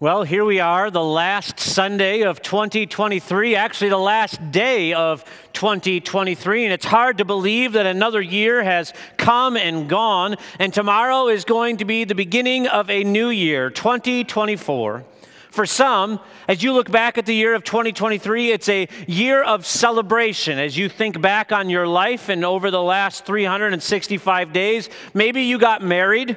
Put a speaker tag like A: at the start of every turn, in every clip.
A: Well, here we are, the last Sunday of 2023, actually, the last day of 2023. And it's hard to believe that another year has come and gone. And tomorrow is going to be the beginning of a new year, 2024. For some, as you look back at the year of 2023, it's a year of celebration. As you think back on your life and over the last 365 days, maybe you got married.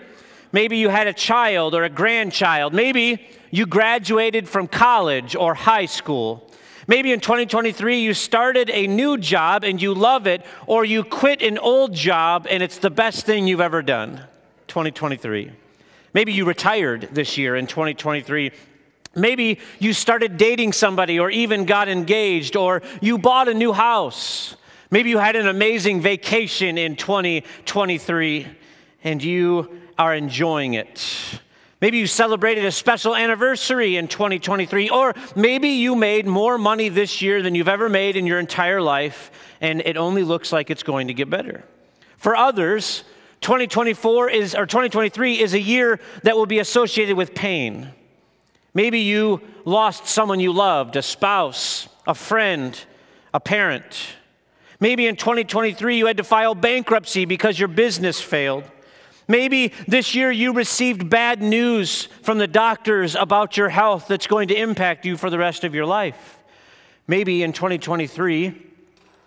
A: Maybe you had a child or a grandchild. Maybe you graduated from college or high school. Maybe in 2023 you started a new job and you love it, or you quit an old job and it's the best thing you've ever done. 2023. Maybe you retired this year in 2023. Maybe you started dating somebody or even got engaged, or you bought a new house. Maybe you had an amazing vacation in 2023 and you are enjoying it. Maybe you celebrated a special anniversary in 2023, or maybe you made more money this year than you've ever made in your entire life, and it only looks like it's going to get better. For others, 2024 is or 2023 is a year that will be associated with pain. Maybe you lost someone you loved, a spouse, a friend, a parent. Maybe in 2023 you had to file bankruptcy because your business failed. Maybe this year you received bad news from the doctors about your health that's going to impact you for the rest of your life. Maybe in 2023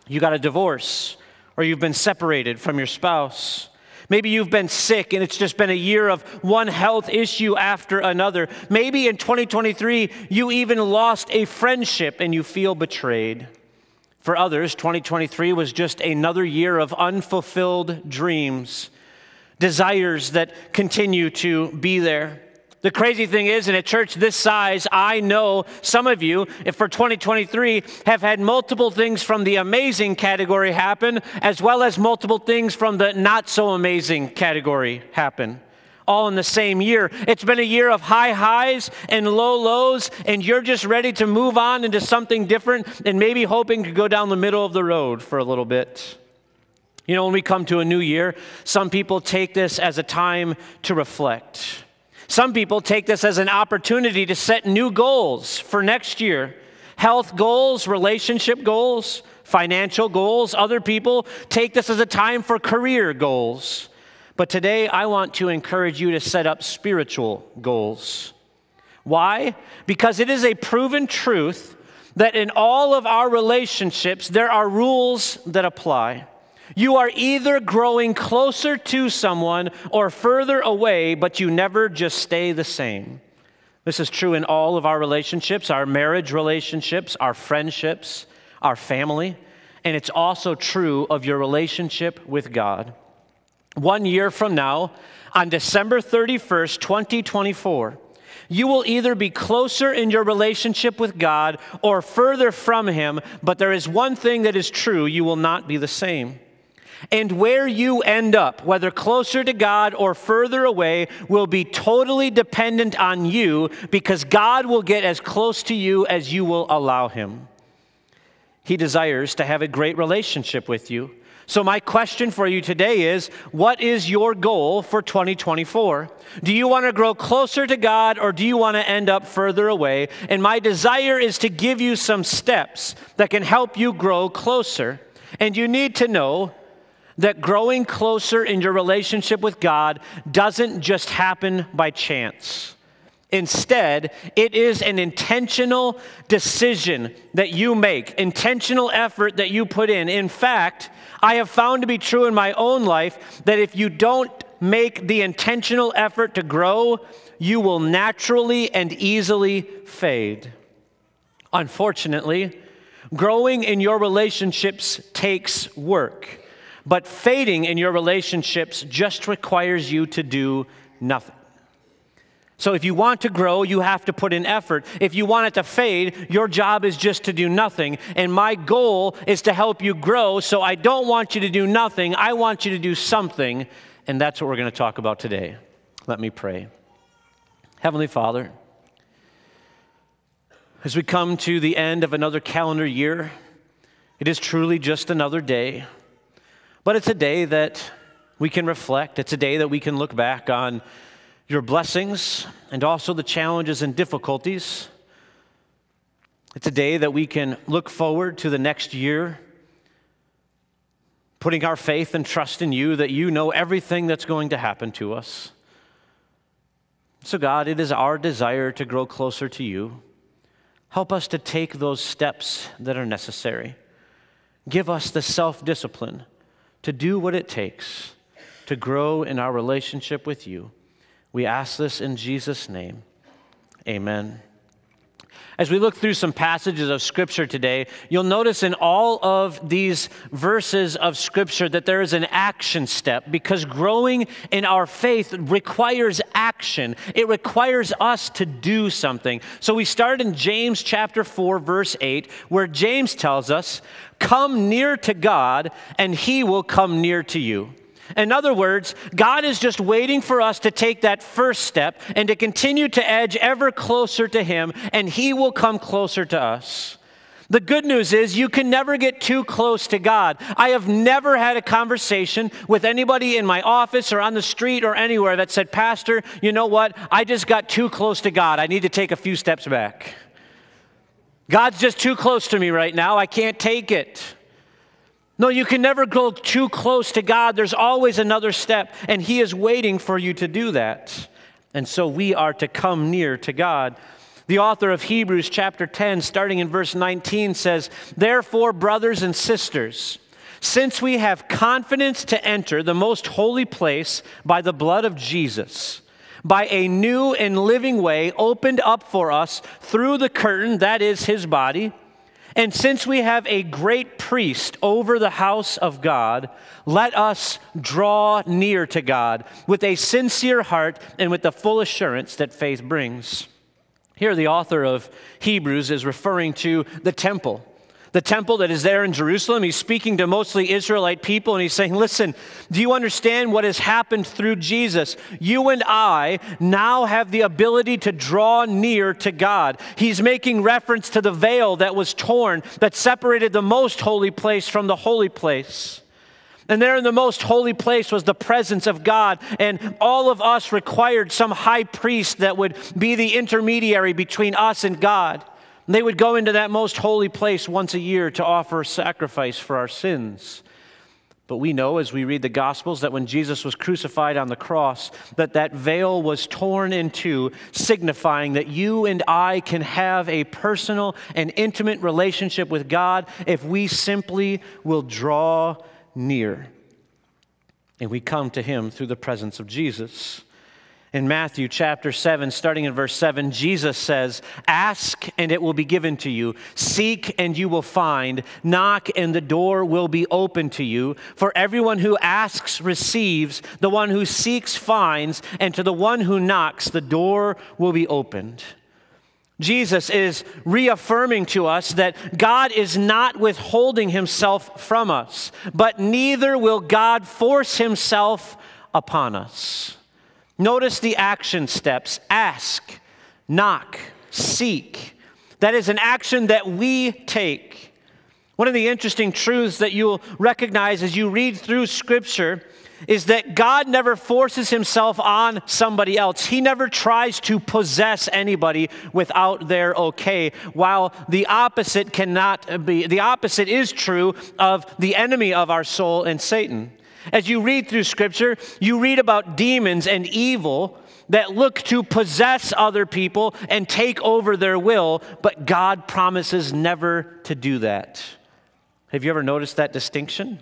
A: you got a divorce or you've been separated from your spouse. Maybe you've been sick and it's just been a year of one health issue after another. Maybe in 2023 you even lost a friendship and you feel betrayed. For others, 2023 was just another year of unfulfilled dreams desires that continue to be there. The crazy thing is, in a church this size, I know some of you, if for 2023, have had multiple things from the amazing category happen, as well as multiple things from the not so amazing category happen. All in the same year. It's been a year of high highs and low lows, and you're just ready to move on into something different and maybe hoping to go down the middle of the road for a little bit. You know, when we come to a new year, some people take this as a time to reflect. Some people take this as an opportunity to set new goals for next year health goals, relationship goals, financial goals. Other people take this as a time for career goals. But today, I want to encourage you to set up spiritual goals. Why? Because it is a proven truth that in all of our relationships, there are rules that apply. You are either growing closer to someone or further away, but you never just stay the same. This is true in all of our relationships, our marriage relationships, our friendships, our family, and it's also true of your relationship with God. One year from now, on December 31st, 2024, you will either be closer in your relationship with God or further from Him, but there is one thing that is true you will not be the same. And where you end up, whether closer to God or further away, will be totally dependent on you because God will get as close to you as you will allow Him. He desires to have a great relationship with you. So, my question for you today is what is your goal for 2024? Do you want to grow closer to God or do you want to end up further away? And my desire is to give you some steps that can help you grow closer. And you need to know that growing closer in your relationship with God doesn't just happen by chance. Instead, it is an intentional decision that you make, intentional effort that you put in. In fact, I have found to be true in my own life that if you don't make the intentional effort to grow, you will naturally and easily fade. Unfortunately, growing in your relationships takes work. But fading in your relationships just requires you to do nothing. So if you want to grow, you have to put in effort. If you want it to fade, your job is just to do nothing. And my goal is to help you grow, so I don't want you to do nothing. I want you to do something. And that's what we're going to talk about today. Let me pray. Heavenly Father, as we come to the end of another calendar year, it is truly just another day. But it's a day that we can reflect. It's a day that we can look back on your blessings and also the challenges and difficulties. It's a day that we can look forward to the next year, putting our faith and trust in you that you know everything that's going to happen to us. So, God, it is our desire to grow closer to you. Help us to take those steps that are necessary. Give us the self discipline to do what it takes to grow in our relationship with you. We ask this in Jesus' name. Amen. As we look through some passages of Scripture today, you'll notice in all of these verses of Scripture that there is an action step because growing in our faith requires action. It requires us to do something. So we start in James chapter 4, verse 8, where James tells us, Come near to God, and he will come near to you. In other words, God is just waiting for us to take that first step and to continue to edge ever closer to Him, and He will come closer to us. The good news is you can never get too close to God. I have never had a conversation with anybody in my office or on the street or anywhere that said, Pastor, you know what? I just got too close to God. I need to take a few steps back. God's just too close to me right now. I can't take it. No, you can never go too close to God. There's always another step, and He is waiting for you to do that. And so we are to come near to God. The author of Hebrews, chapter 10, starting in verse 19, says, Therefore, brothers and sisters, since we have confidence to enter the most holy place by the blood of Jesus, by a new and living way opened up for us through the curtain, that is his body, and since we have a great priest over the house of God, let us draw near to God with a sincere heart and with the full assurance that faith brings. Here, the author of Hebrews is referring to the temple the temple that is there in Jerusalem. He's speaking to mostly Israelite people and he's saying, Listen, do you understand what has happened through Jesus? You and I now have the ability to draw near to God. He's making reference to the veil that was torn that separated the most holy place from the holy place. And there in the most holy place was the presence of God. And all of us required some high priest that would be the intermediary between us and God. They would go into that most holy place once a year to offer a sacrifice for our sins. But we know as we read the Gospels that when Jesus was crucified on the cross, that that veil was torn in two, signifying that you and I can have a personal and intimate relationship with God if we simply will draw near. And we come to Him through the presence of Jesus. In Matthew chapter 7, starting in verse 7, Jesus says, Ask and it will be given to you. Seek and you will find. Knock and the door will be open to you. For everyone who asks receives, the one who seeks finds, and to the one who knocks, the door will be opened. Jesus is reaffirming to us that God is not withholding himself from us, but neither will God force himself upon us. Notice the action steps ask, knock, seek. That is an action that we take. One of the interesting truths that you'll recognize as you read through Scripture is that God never forces himself on somebody else. He never tries to possess anybody without their okay, while the opposite cannot be. The opposite is true of the enemy of our soul and Satan. As you read through Scripture, you read about demons and evil that look to possess other people and take over their will, but God promises never to do that. Have you ever noticed that distinction?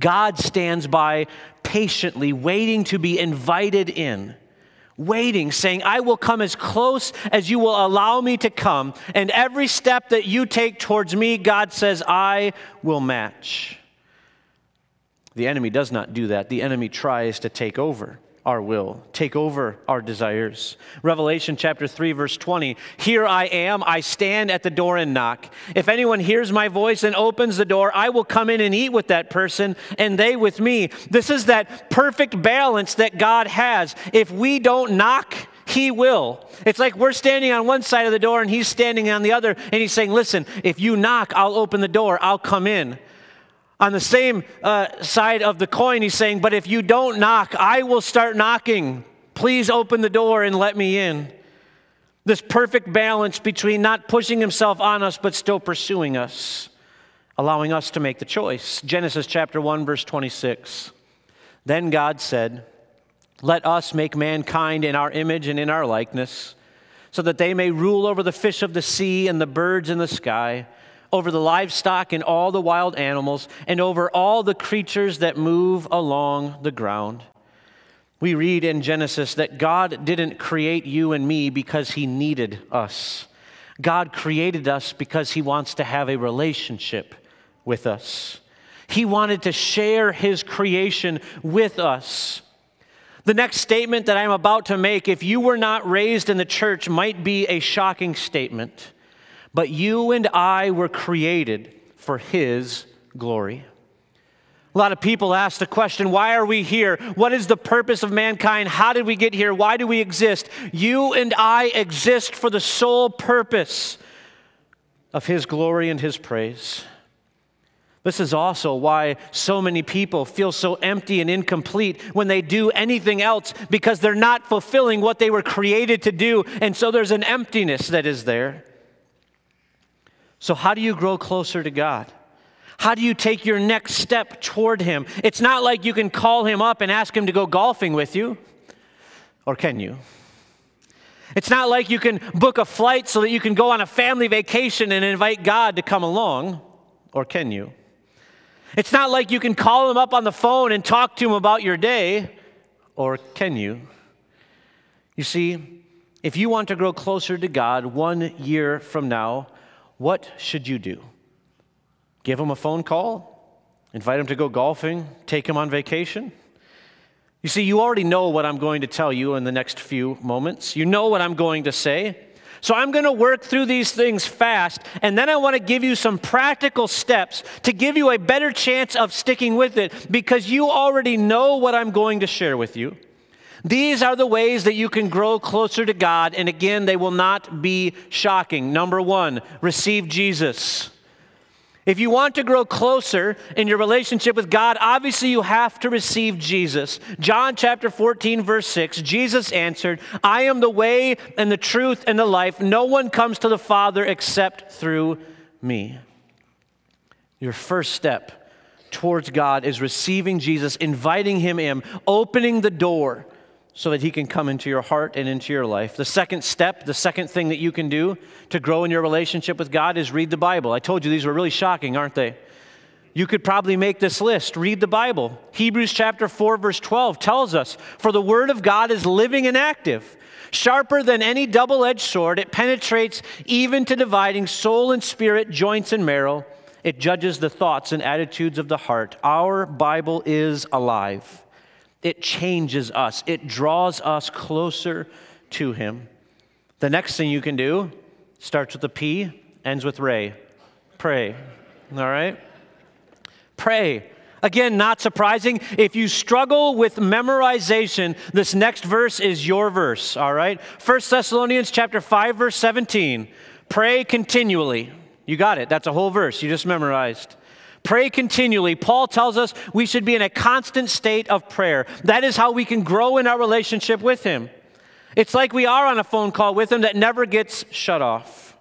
A: God stands by patiently, waiting to be invited in, waiting, saying, I will come as close as you will allow me to come. And every step that you take towards me, God says, I will match. The enemy does not do that. The enemy tries to take over our will, take over our desires. Revelation chapter 3, verse 20 Here I am, I stand at the door and knock. If anyone hears my voice and opens the door, I will come in and eat with that person, and they with me. This is that perfect balance that God has. If we don't knock, he will. It's like we're standing on one side of the door and he's standing on the other, and he's saying, Listen, if you knock, I'll open the door, I'll come in. On the same uh, side of the coin, he's saying, But if you don't knock, I will start knocking. Please open the door and let me in. This perfect balance between not pushing himself on us, but still pursuing us, allowing us to make the choice. Genesis chapter 1, verse 26. Then God said, Let us make mankind in our image and in our likeness, so that they may rule over the fish of the sea and the birds in the sky, over the livestock and all the wild animals, and over all the creatures that move along the ground. We read in Genesis that God didn't create you and me because he needed us. God created us because he wants to have a relationship with us. He wanted to share his creation with us. The next statement that I'm about to make, if you were not raised in the church, might be a shocking statement. But you and I were created for his glory. A lot of people ask the question, why are we here? What is the purpose of mankind? How did we get here? Why do we exist? You and I exist for the sole purpose of His glory and His praise. This is also why so many people feel so empty and incomplete when they do anything else because they're not fulfilling what they were created to do. And so there's an emptiness that is there. So, how do you grow closer to God? How do you take your next step toward Him? It's not like you can call Him up and ask Him to go golfing with you, or can you? It's not like you can book a flight so that you can go on a family vacation and invite God to come along, or can you? It's not like you can call Him up on the phone and talk to Him about your day, or can you? You see, if you want to grow closer to God one year from now, what should you do? Give him a phone call? Invite him to go golfing? Take him on vacation? You see, you already know what I'm going to tell you in the next few moments. You know what I'm going to say. So I'm going to work through these things fast, and then I want to give you some practical steps to give you a better chance of sticking with it because you already know what I'm going to share with you. These are the ways that you can grow closer to God, and again, they will not be shocking. Number one, receive Jesus. If you want to grow closer in your relationship with God, obviously you have to receive Jesus. John chapter 14, verse 6, Jesus answered, I am the way and the truth and the life. No one comes to the Father except through me. Your first step towards God is receiving Jesus, inviting Him in, opening the door so that He can come into your heart and into your life. The second step, the second thing that you can do to grow in your relationship with God is read the Bible. I told you these were really shocking, aren't they? You could probably make this list. Read the Bible. Hebrews chapter 4, verse 12 tells us For the Word of God is living and active, sharper than any double edged sword. It penetrates even to dividing soul and spirit, joints and marrow. It judges the thoughts and attitudes of the heart. Our Bible is alive. It changes us, it draws us closer to Him. The next thing you can do starts with a P, ends with Ray. Pray. All right? Pray. Again, not surprising. If you struggle with memorization, this next verse is your verse, all right? 1 Thessalonians chapter 5 verse 17. Pray continually. You got it. That's a whole verse you just memorized. Pray continually. Paul tells us we should be in a constant state of prayer. That is how we can grow in our relationship with Him. It's like we are on a phone call with Him that never gets shut off.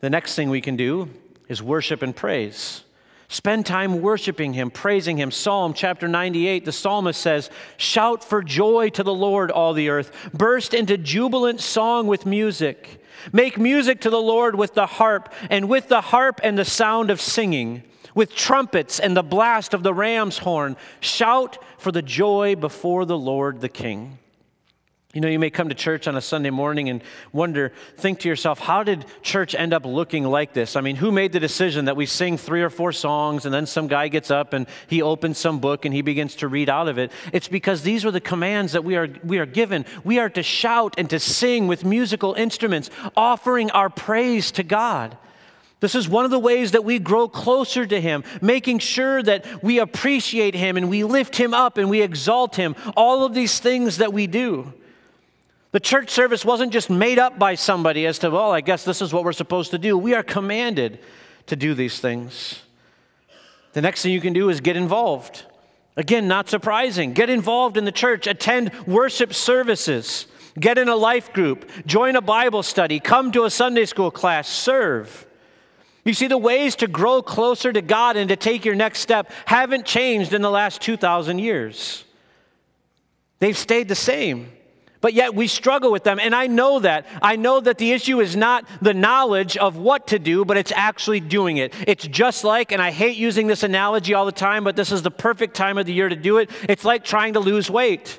A: The next thing we can do is worship and praise. Spend time worshiping Him, praising Him. Psalm chapter 98, the psalmist says, Shout for joy to the Lord, all the earth. Burst into jubilant song with music. Make music to the Lord with the harp, and with the harp and the sound of singing with trumpets and the blast of the ram's horn. Shout for the joy before the Lord the King. You know, you may come to church on a Sunday morning and wonder, think to yourself, how did church end up looking like this? I mean, who made the decision that we sing three or four songs and then some guy gets up and he opens some book and he begins to read out of it? It's because these are the commands that we are, we are given. We are to shout and to sing with musical instruments, offering our praise to God. This is one of the ways that we grow closer to Him, making sure that we appreciate Him and we lift Him up and we exalt Him. All of these things that we do. The church service wasn't just made up by somebody as to, well, I guess this is what we're supposed to do. We are commanded to do these things. The next thing you can do is get involved. Again, not surprising. Get involved in the church, attend worship services, get in a life group, join a Bible study, come to a Sunday school class, serve. You see, the ways to grow closer to God and to take your next step haven't changed in the last 2,000 years. They've stayed the same. But yet we struggle with them. And I know that. I know that the issue is not the knowledge of what to do, but it's actually doing it. It's just like, and I hate using this analogy all the time, but this is the perfect time of the year to do it. It's like trying to lose weight.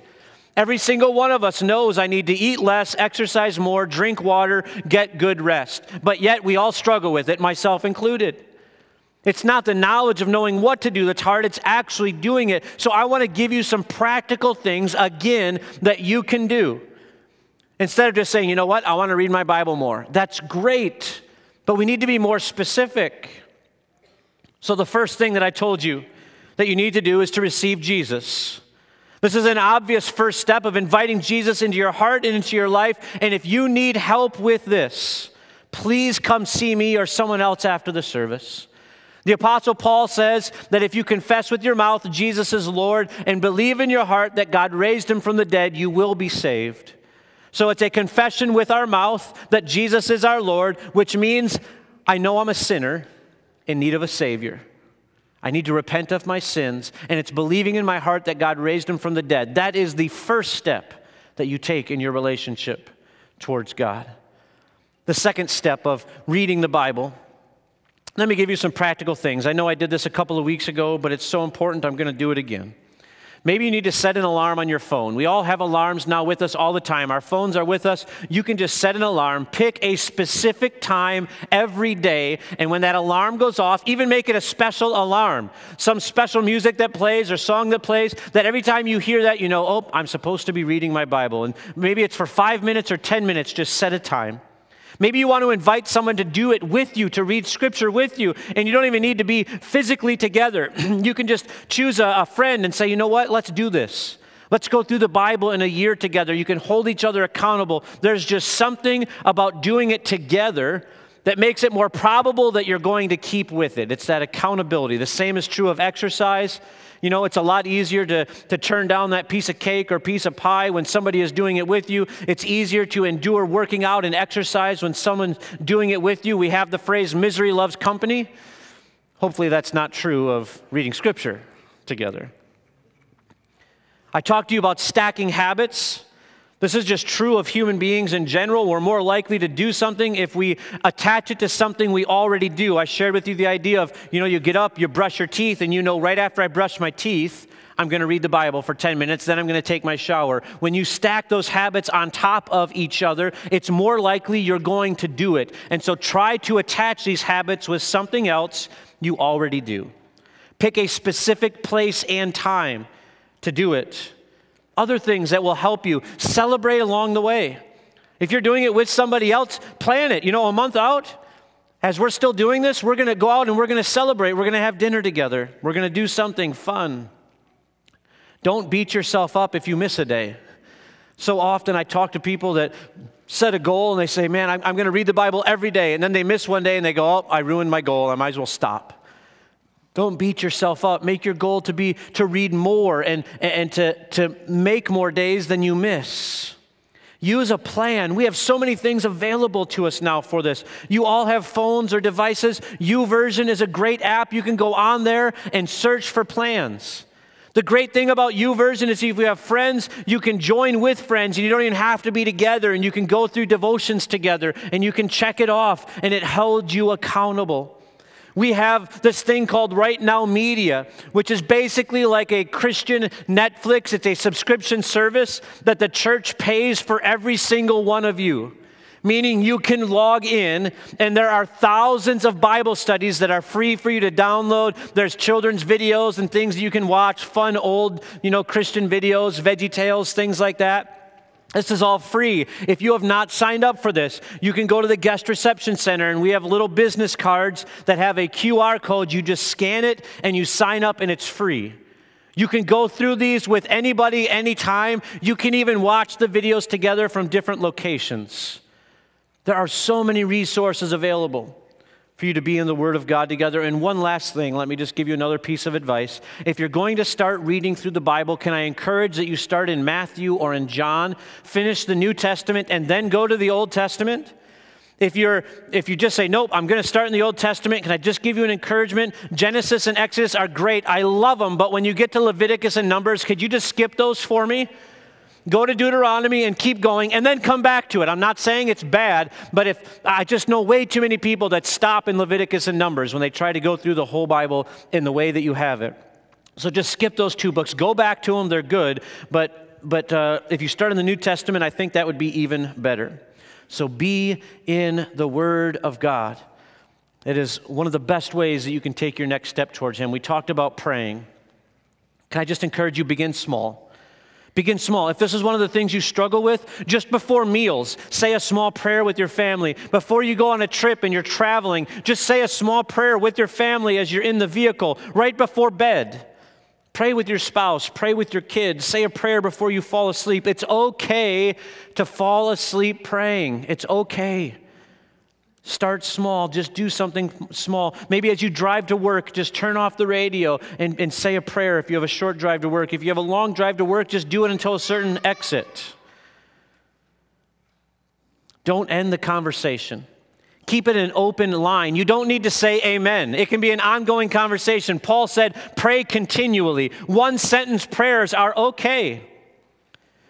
A: Every single one of us knows I need to eat less, exercise more, drink water, get good rest. But yet we all struggle with it, myself included. It's not the knowledge of knowing what to do that's hard, it's actually doing it. So I want to give you some practical things, again, that you can do. Instead of just saying, you know what, I want to read my Bible more. That's great, but we need to be more specific. So the first thing that I told you that you need to do is to receive Jesus. This is an obvious first step of inviting Jesus into your heart and into your life. And if you need help with this, please come see me or someone else after the service. The Apostle Paul says that if you confess with your mouth Jesus is Lord and believe in your heart that God raised him from the dead, you will be saved. So it's a confession with our mouth that Jesus is our Lord, which means I know I'm a sinner in need of a Savior. I need to repent of my sins, and it's believing in my heart that God raised him from the dead. That is the first step that you take in your relationship towards God. The second step of reading the Bible let me give you some practical things. I know I did this a couple of weeks ago, but it's so important, I'm going to do it again. Maybe you need to set an alarm on your phone. We all have alarms now with us all the time. Our phones are with us. You can just set an alarm, pick a specific time every day, and when that alarm goes off, even make it a special alarm. Some special music that plays or song that plays, that every time you hear that, you know, oh, I'm supposed to be reading my Bible. And maybe it's for five minutes or 10 minutes, just set a time. Maybe you want to invite someone to do it with you, to read scripture with you, and you don't even need to be physically together. you can just choose a, a friend and say, you know what, let's do this. Let's go through the Bible in a year together. You can hold each other accountable. There's just something about doing it together that makes it more probable that you're going to keep with it. It's that accountability. The same is true of exercise. You know, it's a lot easier to, to turn down that piece of cake or piece of pie when somebody is doing it with you. It's easier to endure working out and exercise when someone's doing it with you. We have the phrase misery loves company. Hopefully, that's not true of reading scripture together. I talked to you about stacking habits. This is just true of human beings in general. We're more likely to do something if we attach it to something we already do. I shared with you the idea of, you know, you get up, you brush your teeth, and you know, right after I brush my teeth, I'm going to read the Bible for 10 minutes, then I'm going to take my shower. When you stack those habits on top of each other, it's more likely you're going to do it. And so try to attach these habits with something else you already do. Pick a specific place and time to do it other things that will help you. Celebrate along the way. If you're doing it with somebody else, plan it. You know, a month out, as we're still doing this, we're going to go out and we're going to celebrate. We're going to have dinner together. We're going to do something fun. Don't beat yourself up if you miss a day. So often I talk to people that set a goal and they say, Man, I'm, I'm going to read the Bible every day. And then they miss one day and they go, Oh, I ruined my goal. I might as well stop. Don't beat yourself up. Make your goal to be to read more and, and to, to make more days than you miss. Use a plan. We have so many things available to us now for this. You all have phones or devices. YouVersion is a great app. You can go on there and search for plans. The great thing about YouVersion is if you have friends, you can join with friends and you don't even have to be together and you can go through devotions together and you can check it off and it holds you accountable. We have this thing called Right Now Media, which is basically like a Christian Netflix. It's a subscription service that the church pays for every single one of you. Meaning you can log in, and there are thousands of Bible studies that are free for you to download. There's children's videos and things you can watch, fun old, you know, Christian videos, Veggie Tales, things like that. This is all free. If you have not signed up for this, you can go to the guest reception center and we have little business cards that have a QR code. You just scan it and you sign up and it's free. You can go through these with anybody, anytime. You can even watch the videos together from different locations. There are so many resources available for you to be in the Word of God together. And one last thing, let me just give you another piece of advice. If you're going to start reading through the Bible, can I encourage that you start in Matthew or in John, finish the New Testament, and then go to the Old Testament? If you're if you just say nope, I'm going to start in the Old Testament, can I just give you an encouragement? Genesis and Exodus are great. I love them, but when you get to Leviticus and Numbers, could you just skip those for me? Go to Deuteronomy and keep going and then come back to it. I'm not saying it's bad, but if I just know way too many people that stop in Leviticus and Numbers when they try to go through the whole Bible in the way that you have it. So just skip those two books. Go back to them, they're good, but but uh, if you start in the New Testament, I think that would be even better. So be in the Word of God. It is one of the best ways that you can take your next step towards Him. We talked about praying. Can I just encourage you, begin small? Begin small. If this is one of the things you struggle with, just before meals, say a small prayer with your family. Before you go on a trip and you're traveling, just say a small prayer with your family as you're in the vehicle, right before bed. Pray with your spouse, pray with your kids, say a prayer before you fall asleep. It's okay to fall asleep praying. It's okay. Start small, just do something small. Maybe as you drive to work, just turn off the radio and, and say a prayer if you have a short drive to work. If you have a long drive to work, just do it until a certain exit. Don't end the conversation. Keep it an open line. You don't need to say amen. It can be an ongoing conversation. Paul said, pray continually. One sentence prayers are okay.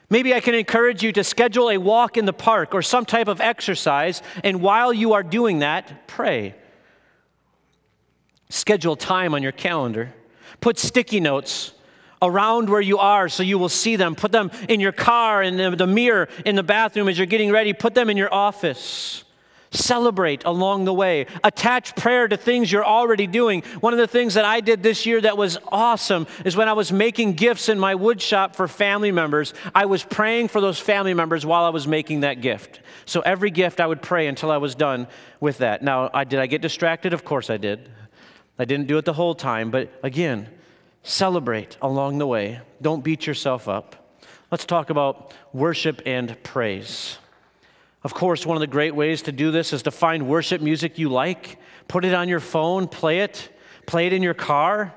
A: Maybe I can encourage you to schedule a walk in the park or some type of exercise, and while you are doing that, pray. Schedule time on your calendar. Put sticky notes around where you are so you will see them. Put them in your car, in the, mirror, in the bathroom as you're getting ready. Put them in your office. Celebrate along the way. Attach prayer to things you're already doing. One of the things that I did this year that was awesome is when I was making gifts in my wood shop for family members, I was praying for those family members while I was making that gift. So every gift I would pray until I was done with that. Now, I, did I get distracted? Of course I did. I didn't do it the whole time, but again, celebrate along the way. Don't beat yourself up. Let's talk about worship and praise. Of course, one of the great ways to do this is to find worship music you like, put it on your phone, play it, play it in your car.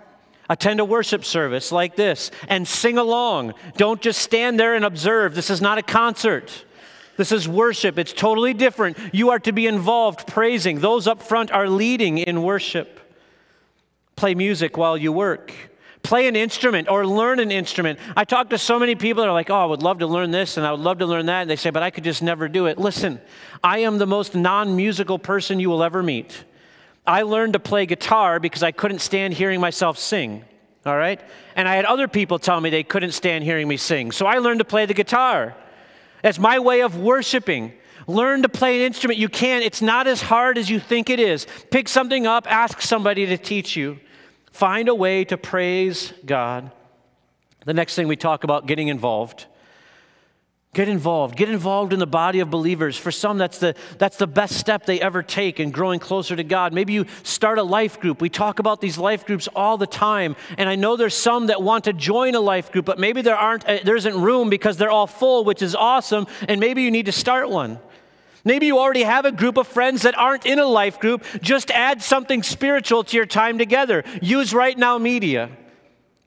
A: Attend a worship service like this and sing along. Don't just stand there and observe. This is not a concert. This is worship. It's totally different. You are to be involved, praising. Those up front are leading in worship. Play music while you work play an instrument or learn an instrument. I talk to so many people that are like, oh, I would love to learn this and I would love to learn that. And they say, but I could just never do it. Listen, I am the most non musical person you will ever meet. I learned to play guitar because I couldn't stand hearing myself sing. All right? And I had other people tell me they couldn't stand hearing me sing. So I learned to play the guitar. That's my way of worshiping. Learn to play an instrument. You can. It's not as hard as you think it is. Pick something up, ask somebody to teach you. Find a way to praise God. The next thing we talk about getting involved. Get involved. Get involved in the body of believers. For some, that's the, that's the best step they ever take in growing closer to God. Maybe you start a life group. We talk about these life groups all the time. And I know there's some that want to join a life group, but maybe there, aren't, uh, there isn't room because they're all full, which is awesome. And maybe you need to start one. Maybe you already have a group of friends that aren't in a life group. Just add something spiritual to your time together. Use Right Now Media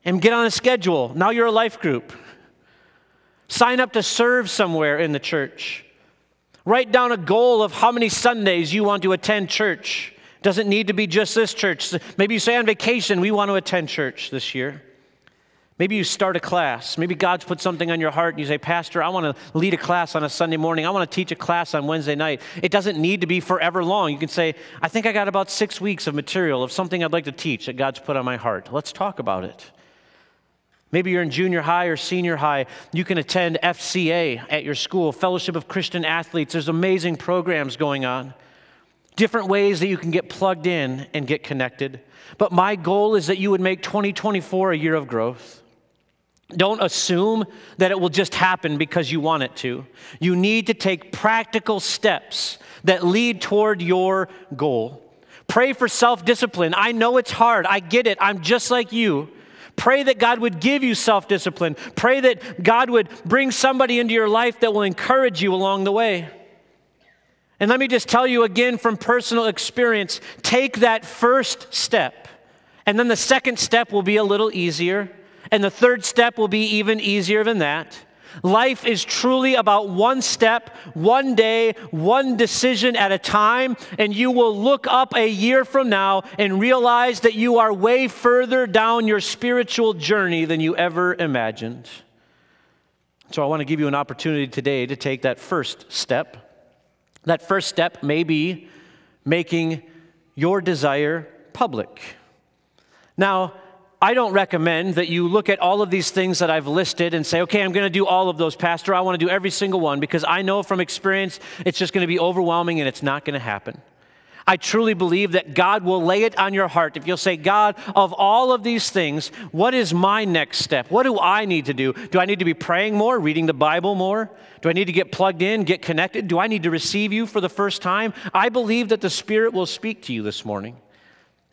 A: and get on a schedule. Now you're a life group. Sign up to serve somewhere in the church. Write down a goal of how many Sundays you want to attend church. Doesn't need to be just this church. Maybe you say on vacation, we want to attend church this year. Maybe you start a class. Maybe God's put something on your heart and you say, Pastor, I want to lead a class on a Sunday morning. I want to teach a class on Wednesday night. It doesn't need to be forever long. You can say, I think I got about six weeks of material of something I'd like to teach that God's put on my heart. Let's talk about it. Maybe you're in junior high or senior high. You can attend FCA at your school, Fellowship of Christian Athletes. There's amazing programs going on, different ways that you can get plugged in and get connected. But my goal is that you would make 2024 a year of growth. Don't assume that it will just happen because you want it to. You need to take practical steps that lead toward your goal. Pray for self discipline. I know it's hard. I get it. I'm just like you. Pray that God would give you self discipline. Pray that God would bring somebody into your life that will encourage you along the way. And let me just tell you again from personal experience take that first step. And then the second step will be a little easier. And the third step will be even easier than that. Life is truly about one step, one day, one decision at a time, and you will look up a year from now and realize that you are way further down your spiritual journey than you ever imagined. So, I want to give you an opportunity today to take that first step. That first step may be making your desire public. Now, I don't recommend that you look at all of these things that I've listed and say, okay, I'm going to do all of those, Pastor. I want to do every single one because I know from experience it's just going to be overwhelming and it's not going to happen. I truly believe that God will lay it on your heart. If you'll say, God, of all of these things, what is my next step? What do I need to do? Do I need to be praying more, reading the Bible more? Do I need to get plugged in, get connected? Do I need to receive you for the first time? I believe that the Spirit will speak to you this morning.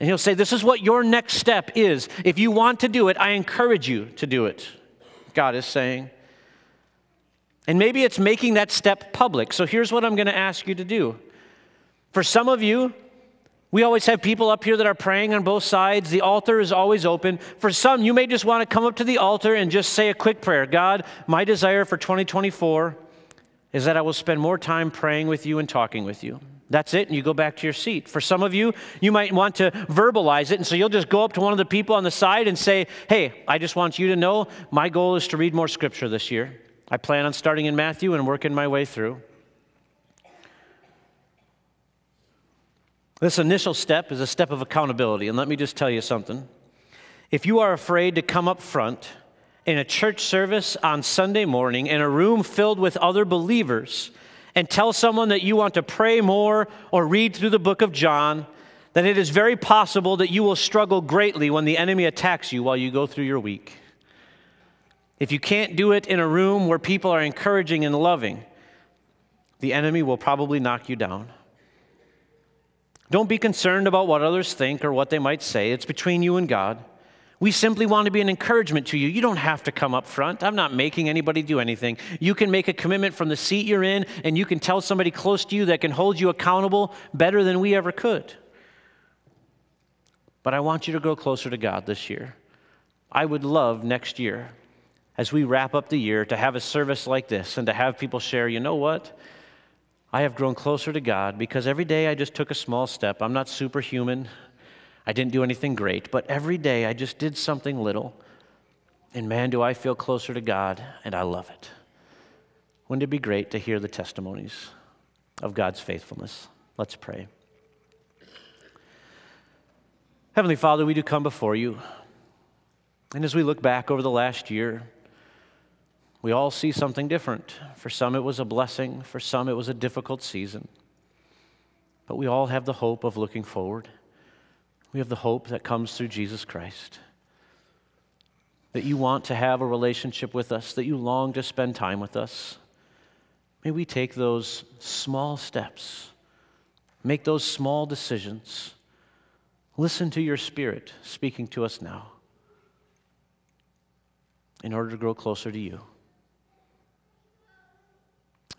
A: And He'll say, This is what your next step is. If you want to do it, I encourage you to do it. God is saying. And maybe it's making that step public. So here's what I'm going to ask you to do. For some of you, we always have people up here that are praying on both sides. The altar is always open. For some, you may just want to come up to the altar and just say a quick prayer God, my desire for 2024 is that I will spend more time praying with you and talking with you. That's it, and you go back to your seat. For some of you, you might want to verbalize it, and so you'll just go up to one of the people on the side and say, Hey, I just want you to know my goal is to read more scripture this year. I plan on starting in Matthew and working my way through. This initial step is a step of accountability. And let me just tell you something. If you are afraid to come up front in a church service on Sunday morning in a room filled with other believers and tell someone that you want to pray more or read through the book of John, then it is very possible that you will struggle greatly when the enemy attacks you while you go through your week. If you can't do it in a room where people are encouraging and loving, the enemy will probably knock you down. Don't be concerned about what others think or what they might say. It's between you and God. We simply want to be an encouragement to you. You don't have to come up front. I'm not making anybody do anything. You can make a commitment from the seat you're in, and you can tell somebody close to you that can hold you accountable better than we ever could. But I want you to grow closer to God this year. I would love next year, as we wrap up the year, to have a service like this and to have people share, you know what? I have grown closer to God because every day I just took a small step. I'm not superhuman. I didn't do anything great, but every day I just did something little. And man, do I feel closer to God, and I love it. Wouldn't it be great to hear the testimonies of God's faithfulness? Let's pray. Heavenly Father, we do come before you. And as we look back over the last year, we all see something different. For some, it was a blessing, for some, it was a difficult season. But we all have the hope of looking forward. We have the hope that comes through Jesus Christ. That you want to have a relationship with us, that you long to spend time with us. May we take those small steps, make those small decisions. Listen to your Spirit speaking to us now in order to grow closer to you.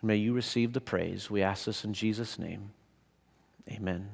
A: May you receive the praise. We ask this in Jesus' name. Amen.